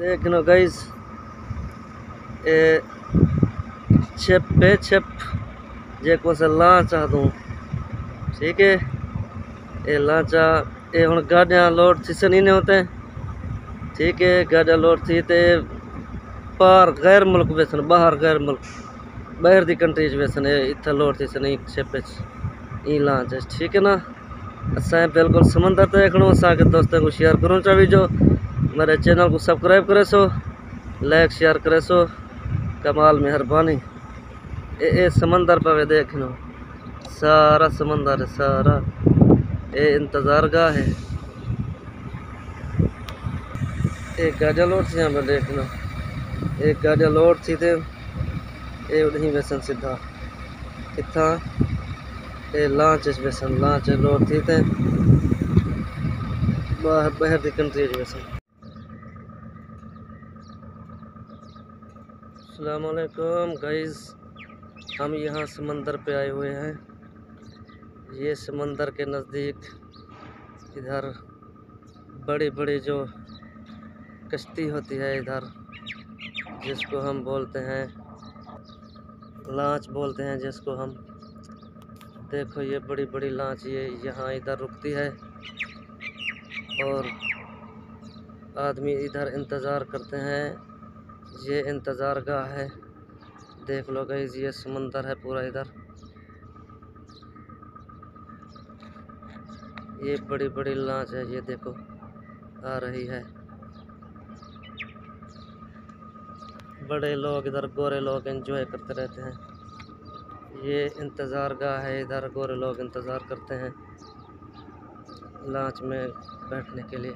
देख लो गाइस ये छिप पे छिप जेको से लांचा दूँ। ठीक है? ये लांचा ये हूँ गाड़ियाँ लोड थी सनी ने होते। ठीक है, गाड़ियाँ लोड थी ते पार गैर मुल्क वेसन बाहर गैर मुल्क, बाहर दी कंट्रीज़ वेसन इतना लोड थी सनी छिप ई लांच ठीक है ना? असा बिल्कुल समंदर ते देखणो असांखे दोस्तों को शेयर करो चाहिए मेरे चैनल को सब्सक्राइब करे सो लाइक शेयर करे सो। कमाल मेहरबानी। ए ए समंदर पे देखनो। सारा समंदर है, सारा। ए इंतज़ार गाह है। एक गाजा लोड थी यहाँ पे देखना। एक गाजा लोड थी थे ए उड़ी वैसन सीधा। किथा ए लांच वैसन लांच लोड थी थे बाहर बाहर दी कंट्री वैसन अलकुम गाइस हम यहाँ समंदर पे आए हुए हैं। ये समंदर के नज़दीक इधर बड़ी बड़ी जो कश्ती होती है इधर, जिसको हम बोलते हैं, लांच बोलते हैं जिसको हम। देखो ये बड़ी बड़ी लांच ये यहाँ इधर रुकती है और आदमी इधर इंतज़ार करते हैं। ये इंतज़ार गाह है। देख लो गई ये समंदर है पूरा इधर। ये बड़ी बड़ी लांच है, ये देखो, आ रही है। बड़े लोग इधर, गोरे लोग एंजॉय करते रहते हैं। ये इंतज़ार गाह है इधर, गोरे लोग इंतज़ार करते हैं। लांच में बैठने के लिए।